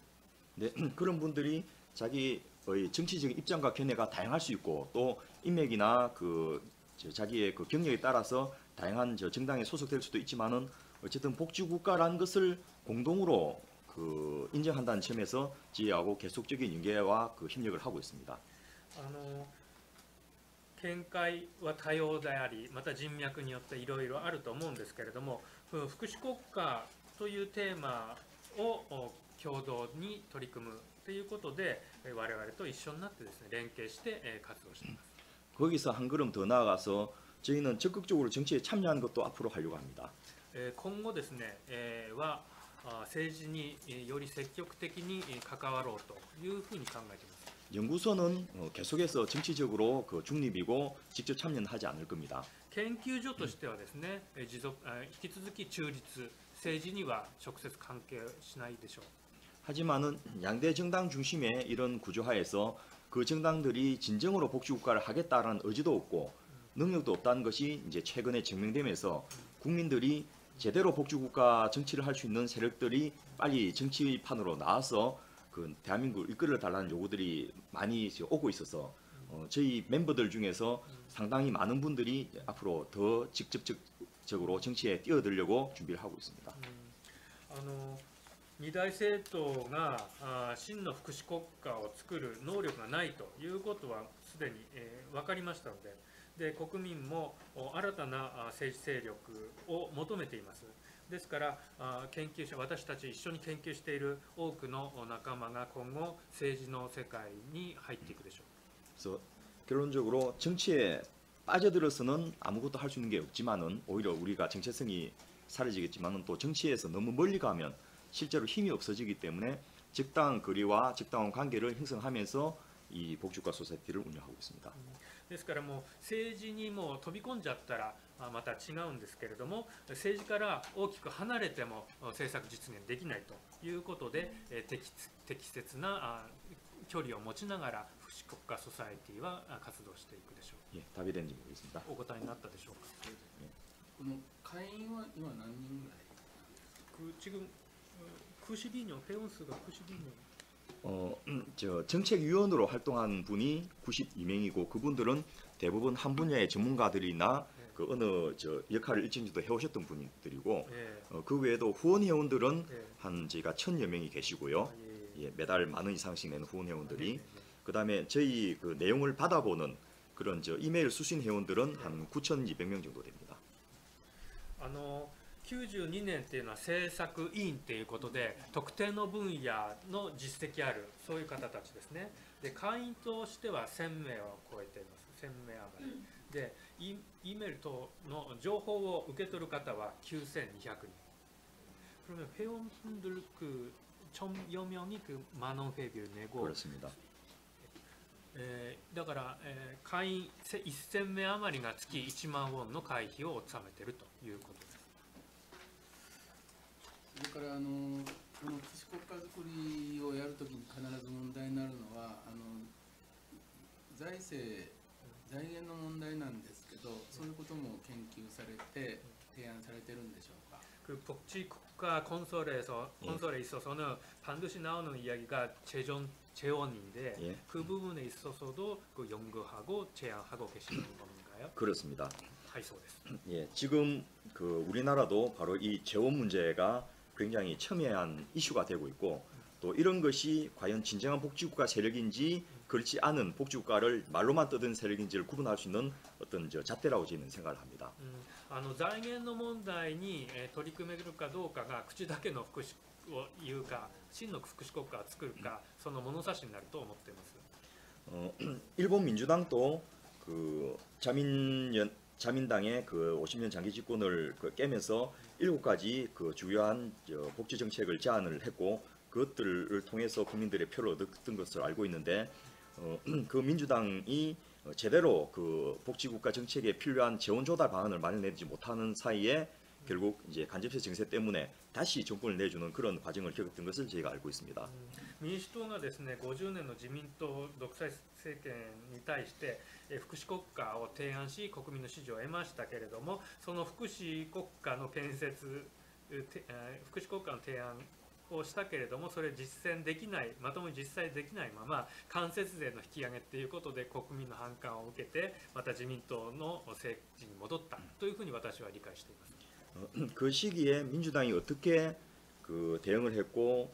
네, 그런 분들이 자기의 정치적 입장과 견해가 다양할 수 있고 또 인맥이나 그 저 자기의 그 경력에 따라서 다양한 저 정당에 소속될 수도 있지만은 어쨌든 복지국가라는 것을 공동으로 그 인정한다는 점에서 저희하고 계속적인 연계와 그 협력을 하고 있습니다. あの 見解は多様でありまた人脈によっていろいろあると思うんですけれどもこの福祉国家というテーマをお 共同に取り組むということで我々と一緒になってですね連携して活動しています。거기서한걸음더나아가서저희는적극적으로정치에참여하는것도앞으로하려고합니다今後ですね、えー、は政治により積極的に関わろうというふうに考えています。연구소는계속해서정치적으로그중립이고직접참여는하지않을겁니다研究所としてはですね、持続引き続き中立、政治には直接関係しないでしょう。 하지만은 양대 정당 중심의 이런 구조하에서 그 정당들이 진정으로 복지국가를 하겠다라는 의지도 없고 능력도 없다는 것이 이제 최근에 증명되면서 국민들이 제대로 복지국가 정치를 할 수 있는 세력들이 빨리 정치판으로 나와서 그 대한민국을 이끌어 달라는 요구들이 많이 오고 있어서 어, 저희 멤버들 중에서 상당히 많은 분들이 앞으로 더 직접적으로 정치에 뛰어들려고 준비를 하고 있습니다. あの二大政党があ真の福祉国家を作る能力がないということはすでに、えー分かりましたのでで国民もお新たなあ政治勢力を求めていますですからあ研究者私たち一緒に研究している多くのお仲間が今後政治の世界に入っていくでしょう 그래서 결론적으로 정치에 빠져들어서는 아무것도 할 수 있는 게 없지만은 오히려 우리가 정체성이 사라지겠지만은 또 정치에서 너무 멀리 가면 실제로 힘이 없어지기 때문에 적당한 거리와 적당한 관계를 형성하면서 이 복지국가 소사이티를 운영하고 있습니다. ですからもう政治にもう飛び込んじゃったらあまた違うんですけれども政治から大きく離れてもあ政策実現できないということでえー適適切なあ距離を持ちながら福祉国家ソサエティはあ活動していくでしょ 예, 답이 된지 모르겠습니다. うお答えになったでしょうかこの会員は今何人ぐらい 그 지금 92년 회원 수가 92년 어, 저 정책위원으로 활동한 분이 92명이고 그분들은 대부분 한 분야의 전문가들이나 그 어느 저 역할을 일정 정도 해오셨던 분들이고 예, 어, 그 외에도 후원 회원들은 예, 한 저희가 천여 명이 계시고요. 아, 예, 예, 매달 만 원 이상씩 내는 후원 회원들이 예, 예. 그다음에 저희 그 내용을 받아보는 그런 저 이메일 수신 회원들은 한 9,200명 정도 됩니다. あの92年っていうのは政策委員っていうことで特定の分野の実績あるそういう方たちですねで会員としては1000名を超えています1000名余りで E, E 메일等の情報を受け取る方は9200人 그러면 회원분들 그 1000여명이 그 만원 회비를 내고 그렇습니다. えーだから、えー会員せ1000名余りが月1万ウォンの会費を納めているということです それからあのこの福祉国家づくりをやるときに必ず問題になるのはあの財政財源の問題なんですけどそういうことも研究されて提案されてるんでしょうか 그 복지국가 건설에서 예. 건설에 있어서는 반드시 나오는 이야기가 재정 재원인데 예. 그 부분에 있어서도 그 연구하고 제안하고 계시는 건가요? 그렇습니다. 하이소です. 예, 지금 그 우리나라도 바로 이 재원 문제가 굉장히 첨예한 이슈가 되고 있고 또 이런 것이 과연 진정한 복지국가 세력인지 그렇지 않은 복지국가를 말로만 떠든 세력인지를 구분할 수 있는 어떤 저 잣대라고 저는 생각을 합니다. うんあの財源の問題に、えー取り組めるかどうかが口だけの福祉を言うか真の福祉国家を作るかその物差しになると思っています。 어, 일본 민주당도 그 자민연 자민당의 그 50년 장기 집권을 그 깨면서 일곱 가지 그 주요한 저 복지 정책을 제안을 했고 그것들을 통해서 국민들의 표를 얻었던 것을 알고 있는데 어, 그 민주당이 어, 제대로 그 복지국가 정책에 필요한 재원 조달 방안을 마련내지 못하는 사이에 결국 이제 간접세 증세 때문에 다시 정권을 내주는 그런 과정을 겪었던 것을 저희가 알고 있습니다. 民主党がですね50年の自民党独裁政権に対してえー福祉国家を提案し国民の支持を得ましたけれどもその福祉国家の建設えてえー福祉国家の提案をしたけれどもそれ実践できないまともに実際できないまま間接税の引き上げっていうことで国民の反感を受けてまた自民党の政治に戻ったというふうに私は理解しています。 그 시기에 민주당이 어떻게 그 대응을 했고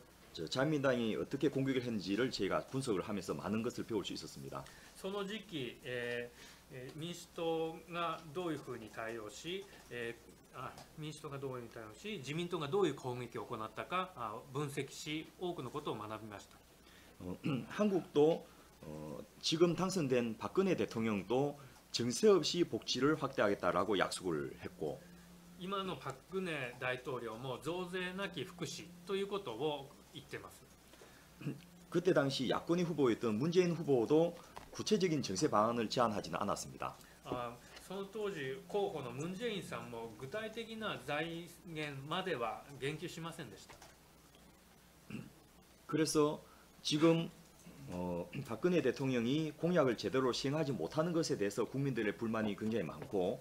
자민당이 어떻게 공격을 했는지를 제가 분석을 하면서 많은 것을 배울 수 있었습니다. その時期, 민주당이 どういうふうに対応し, 민주당이 どういうふうに対応し, 지민당이 どういう攻撃を行ったか, 아, 分析し,多くのことを学びました. 어, 한국도 어, 지금 당선된 박근혜 대통령도 증세 없이 복지를 확대하겠다라고 약속을 했고 今のパク・クネ大統領も増税なき福祉ということを言ってます。 그때 당시 야권의 후보였던 문재인 후보도 구체적인 정세 방안을 제안하지는 않았습니다. あその当時候補のムン・ジェインさんも具体的な財源までは言及しませんでした。 그래서 지금 어, 박근혜 대통령이 공약을 제대로 시행하지 못하는 것에 대해서 국민들의 불만이 굉장히 많고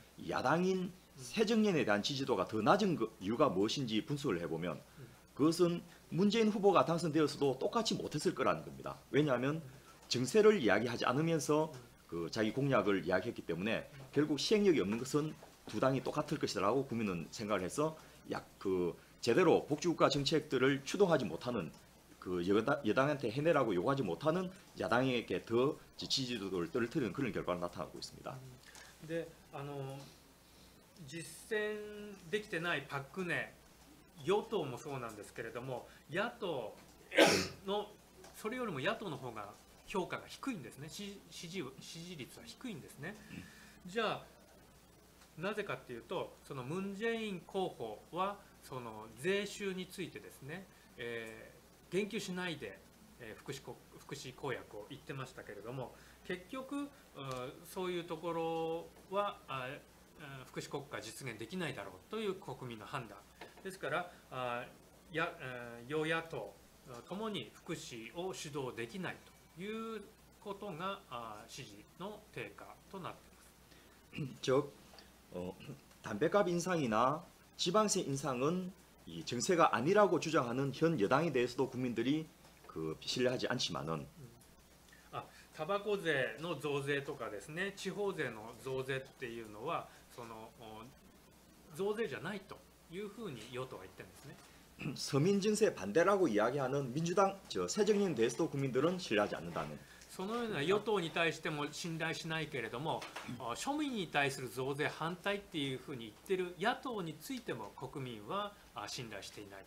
야당인 새정년에 대한 지지도가 더 낮은 그 이유가 무엇인지 분석을 해보면 그것은 문재인 후보가 당선되었어도 똑같이 못했을 거라는 겁니다. 왜냐하면 정세를 이야기하지 않으면서 그 자기 공약을 이야기했기 때문에 결국 시행력이 없는 것은 두 당이 똑같을 것이라고 국민은 생각을 해서 약 그 제대로 복지국가 정책들을 추동하지 못하는 그 여당, 여당한테 해내라고 요구하지 못하는 야당에게 더 지지도를 떨어뜨리는 그런 결과가 나타나고 있습니다. であの実践できてないパク・クネ与党もそうなんですけれども野党の それよりも野党の方が評価が低いんですね。支持支持率は低いんですね、じゃあなぜかっていうとそのムン・ジェイン候補はその税収についてですね、えー言及しないで、えー福祉福祉公約を言ってましたけれども結局うんそういうところはああ福祉国家実現できないだろうという国民の判断ですからあやえー与野党ともに福祉を主導できないということがあ支持の低下となっています。 즉 어, 담배값 인상이나 지방세 인상은 이 정세가 아니라고 주장하는 현 여당에 대해서도 국민들이 그 신뢰하지 않지만은 タバコ税の増税とかですね地方税の増税っていうのはそのお増税じゃないというふうに与党は言ってるんですね。 서민 정세 반대라고 이야기하는 민주당 저 새정년 대해서도 국민들은 신뢰하지 않는다는 そのような与党に対しても信頼しないけれども、あ庶民に対する増税反対っていうふうに言ってる野党についても国民はあ信頼していない。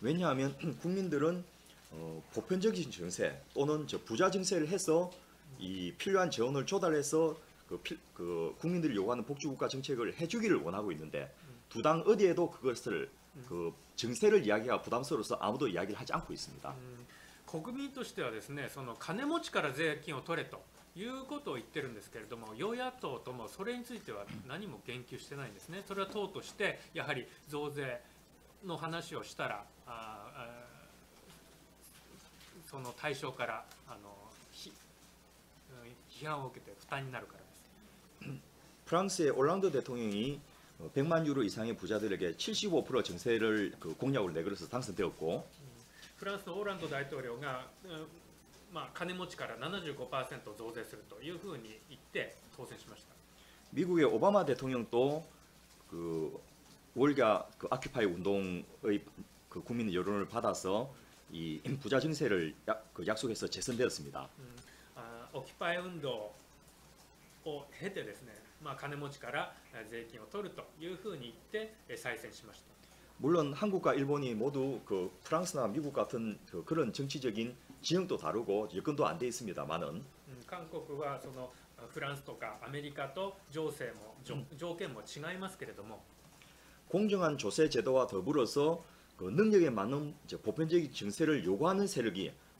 왜냐하면 국민들은 어, 보편적인 정세 또는 저 부자 정세를 해서 이 필요한 재원을 조달해서 그, 필- 그 국민들이 요구하는 복지국가 정책을 해주기를 원하고 있는데 두 당 어디에도 그것을 그 정세를 이야기가 부담스러워서 아무도 이야기를 하지 않고 있습니다. 国民としてはですねその金持ちから税金を取れということを言ってるんですけれども与野党ともそれについては何も言及してないんですねそれは党としてやはり増税の話をしたらああその対象からあのひ うん批判を受けて負担になるからです 프랑스의 올랑드 대통령이 어, 100만 유로 이상의 부자들에게 75% 정세를 그 공약으로 내걸어서 당선되었고 フランスのオーランド大統領が、うんまあ、金持ちから75%増税するというふうに言って当選しました 미국의 오바마 대통령도 그 월가 그 아큐파이 운동의 그 국민 여론을 받아서 이 부자 정세를 약, 그 약속해서 재선되었습니다. あ オキパイ運動を経てですね、まあ、金持ちからえー税金を取るというふうに言ってえー再選しました 물론 한국과 일본이 모두 그 프랑스나 미국 같은 그 그런 정치적인 지형도 다르고 여건도 안 돼 있습니다만은 うん韓国はそのあフランスとかアメリカと情勢もじょ条件も違いますけれども 공정한 조세 제도와 더불어서 그 능력에 맞는 이제 보편적인 정세를 요구하는 세력이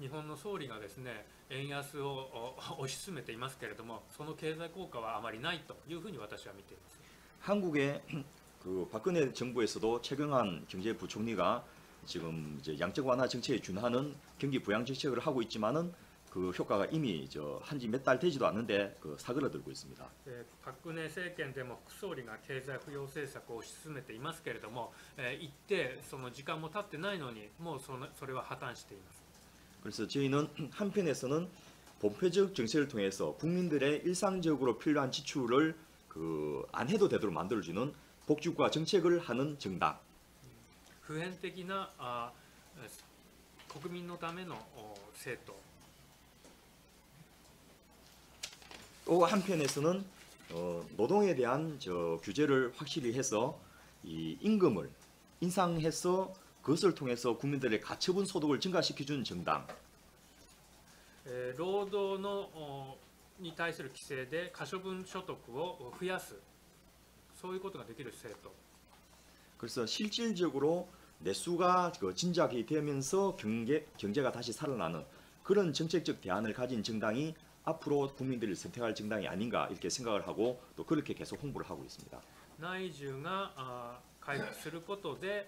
日本の総理がですね円安をお推し進めていますけれどもその経済効果はあまりないというふうに私は見ています 한국의 그 박근혜 정부에서도 최경환 경제부총리가 지금 이제 양적 완화 정책에 준하는 경기 부양 정책을 하고 있지만은 그 효과가 이미 저 한지 몇 달 되지도 않는데 그 사그라들고 있습니다. えーパク・クネ政権でも副総理が経済不要政策を推し進めていますけれども、えー一定その時間も経ってないのにもうそのそれは破綻しています 그래서 저희는 한편에서는 본표적 정책을 통해서 국민들의 일상적으로 필요한 지출을 그 안 해도 되도록 만들어주는 복지국가 정책을 하는 정당 普遍的なあえー国民のためのお政党 또 한편에서는 어, 노동에 대한 저 규제를 확실히 해서 이 임금을 인상해서 그것을 통해서 국민들의 가처분 소득을 증가시켜준 정당. 労働のに対する規制で可処分所得を増やすそういうことができる制度 그래서 실질적으로 내수가 그 진작이 되면서 경제, 경제가 다시 살아나는 그런 정책적 대안을 가진 정당이 앞으로 국민들이 선택할 정당이 아닌가 이렇게 생각을 하고 또 그렇게 계속 홍보를 하고 있습니다. 나이주가 가입することで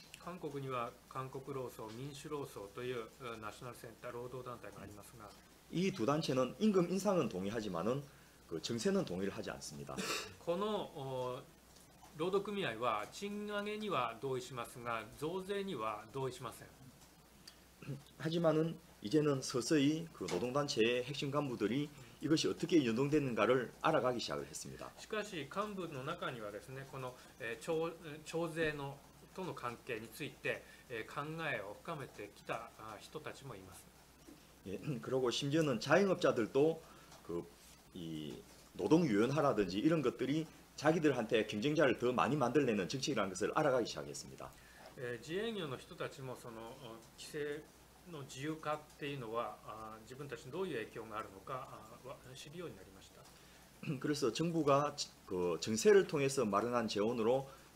韓国には韓国労組民主労組といううナショナルセンター労働団体がありますが 이 두 단체는 임금 인상은 동의하지만은 그 정세는 동의를 하지 않습니다. このお労働組合は賃上げには同意しますが増税には同意しません 하지만은 이제는 서서히 그 노동단체의 핵심 간부들이 이것이 어떻게 연동되는가를 알아가기 시작을 했습니다. しかし幹部の中にはですねこの、えー徴徴税の との関係について、えー考えを深めてきたあ人たちもいます 예, 그리고 심지어는 자영업자들도 그 이 노동 유연화라든지 이런 것들이 자기들한테 경쟁자를 더 많이 만들려는 정책이라는 것을 알아가기 시작했습니다. えー自営業の人たちもそのお規制の自由化っていうのはあ自分たちにどういう影響があるのかあわ知るようになりました 그래서 정부가 지- 그 정세를 통해서 마련한 재원으로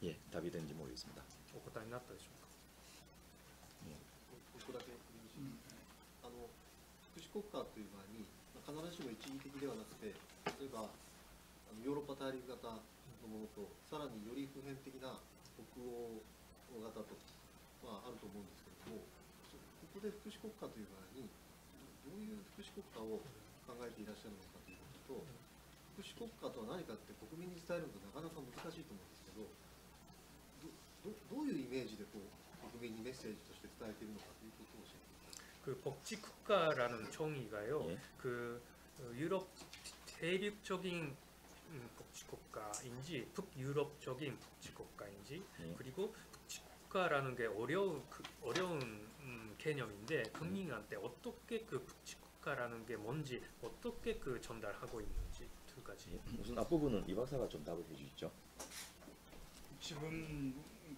いえ、旅伝にもですだ。お答えになったでしょうか？一個だけ、うん、あの福祉国家という場合に、必ずしも一義的ではなくて、例えばあのヨーロッパ大陸型のものと、さらにより普遍的な北欧型と、まあ、あると思うんですけれども、ここで福祉国家という場合に、どういう福祉国家を考えていらっしゃるのかということと、福祉国家とは何かって国民に伝えるのとなかなか難しいと思うんですけど、 どどどういうイメージでこう国民にメッセージとして伝えているのかということを教えてください。 그 복지국가라는 총의가요. 예. 그 유럽 대륙적인 음, 복지국가인지 북유럽적인 복지국가인지 예. 그리고 복지국가라는 게 어려운 그 어려운 음, 개념인데 국민한테 어떻게 그 복지국가라는 게 뭔지 어떻게 그 전달하고 있는지 두 두 가지. 예, 우선 앞부분은 이 박사가 좀 답을 해주시죠. 지금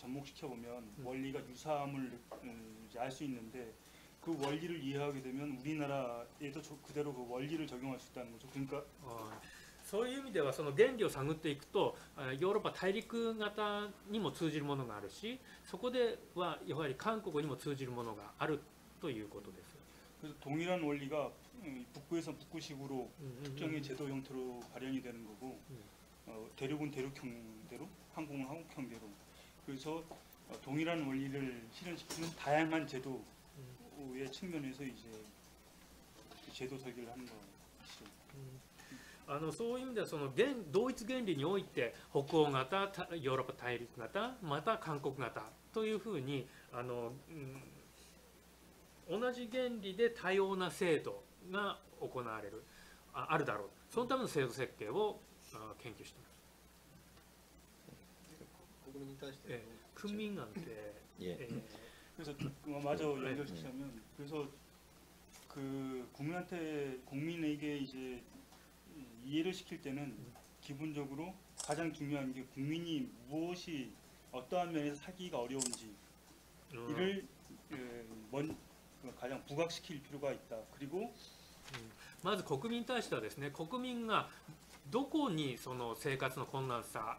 접목시켜 보면 음. 원리가 유사함을 알 수 있는데 그 원리를 이해하게 되면 우리나라에도 저- 그대로 그 원리를 적용할 수 있다는 거죠. 그러니까 はいそういう意味ではその原理を探っていくとあヨーロッパ大陸型にも通じるものがあるしそこではやはり韓国にも通じるものがあるということです。 그래서 동일한 원리가 음, 북부에서 북구식으로 うんうんうん 특정의 제도 형태로 발현이 되는 거고 음. 어, 대륙은 대륙형대로 한국은 한국형대로 그래서 어, 동일한 원리를 실현시키는 다양한 제도의 측면에서 이제 그 제도 설계를 하는 것이죠. あのそういう意味ではその原同一原理において北欧型たヨーロッパ大陸型また韓国型というふうにあの、うん同じ原理で多様な制度が行われるああるだろうそのための制度設計をあ研究しています。 国民に対して 예, 큰민한테 예. 예, 그래서 그 맞아 네. 연결시키자면 그래서 그 국민한테 국민에게 이제 이해를 시킬 때는 기본적으로 가장 중요한 게 국민이 무엇이 어떠한 면에서 사기가 어려운지 어, 이를 에, 먼 가장 부각시킬 필요가 있다. 그리고 まず国民に対してはですね国民がどこにその生活の困難さ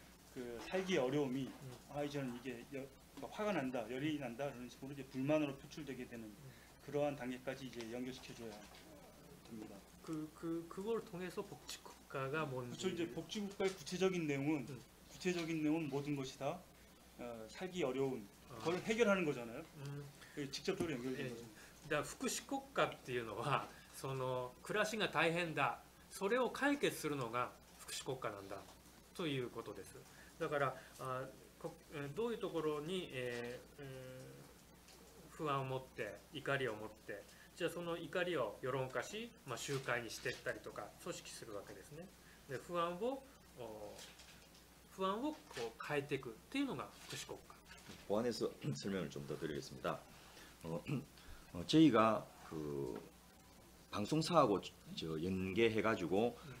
그 살기 어려움이 아 이제는 이게 여- 그러니까 화가 난다 열이 난다 그런 식으로 이제 불만으로 표출되게 되는 그러한 단계까지 이제 연결시켜줘야 됩니다. 그, 그, 그걸 통해서 복지국가가 뭔지 그렇죠. 이제 복지국가의 구체적인 내용은 음. 구체적인 내용은 모든 것이 다 어, 살기 어려운 어, 그걸 해결하는 거잖아요. うん、 그게 직접적으로 연결된 예. 거죠. だから福祉国家っていうのはその暮らしが大変だそれを解決するのが福祉国家なんだということです だからあこどういうところに、えー、不安を持って怒りを持ってじゃあその怒りを世論化し、まあ、集会にしていったりとか組織するわけですね。で不安を不安をこう変えていくっていうのが福祉国家。보안에서설명을좀더드리겠습니다어저희가그방송사하고저연계해가지고 음.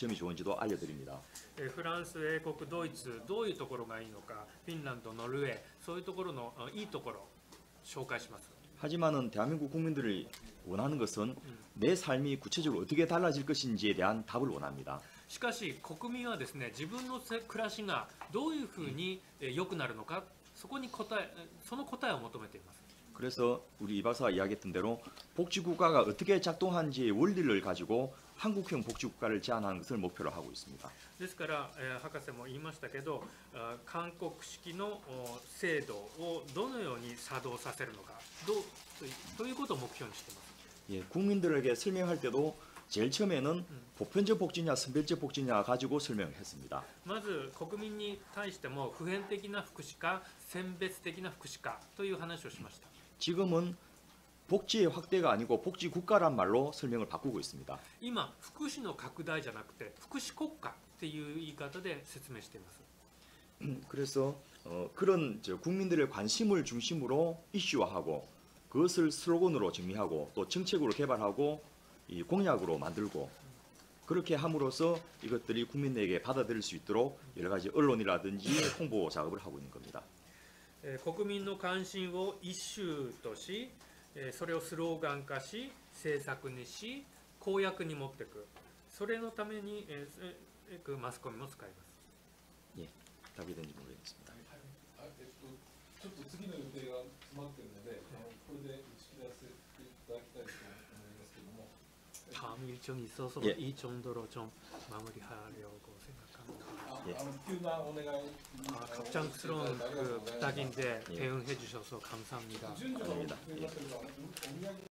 점이 좋은지도 알려드립니다. フランス、英国、ドイツ、どういうところがいいのか、フィンランド、ノルウェー、そういうところのいいところ紹介します。 하지만은 대한민국 국민들이 원하는 것은 내 삶이 구체적으로 어떻게 달라질 것인지에 대한 답을 원합니다. しかし国民はですね自分の暮らしがどういうふうに良くなるのかそこに答えその答えを求めています 그래서 우리 이 박사가 이야기했던 대로 복지국가가 어떻게 작동하는지의 원리를 가지고 한국형 복지국가를 제안하는 것을 목표로 하고 있습니다. ですから、えー博士も言いましたけどあ韓国式のお制度をどのように作動させるのかどうといということを目標にしています 예, 국민들에게 설명할 때도 제일 처음에는 보편적 복지냐 선별적 복지냐 가지고 설명을 했습니다. まず国民に対しても普遍的な福祉か選別的な福祉かという話をしました 지금은 복지의 확대가 아니고 복지 국가란 말로 설명을 바꾸고 있습니다. 今福祉の拡大じゃなくて福祉国家っていう言い方で説明しています。 음, 그래서 어, 그런 국민들의 관심을 중심으로 이슈화하고 그것을 슬로건으로 정리하고 또 정책으로 개발하고 이 공약으로 만들고 그렇게 함으로써 이것들이 국민에게 받아들일 수 있도록 여러 가지 언론이라든지 홍보 작업을 하고 있는 겁니다. 국민의 관심을 이슈とし それをスローガン化し政策にし公約に持っていく。それのために、えー、マスコミも使います。いえ旅でにも上です、はい、えっと、ちょっと次の予定が詰まってるので、あのこれで打ち切らせていただきたいと思いますけれども。다음 일정 있어서 예. 이 정도로 좀 마무리하려고 예. 아, 갑작스러운 그 부탁인데 예. 대응해 주셔서 감사합니다. 아닙니다. 예.